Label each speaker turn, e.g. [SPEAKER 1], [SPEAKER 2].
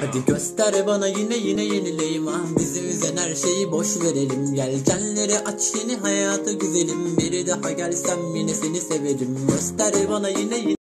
[SPEAKER 1] Hadi göster bana yine yine yenileyim. Ah Bizi üzen her şeyi boş verelim. Gel canları aç yeni hayata güzelim. Bir daha gelsem yine seni severim. Göster bana yine yine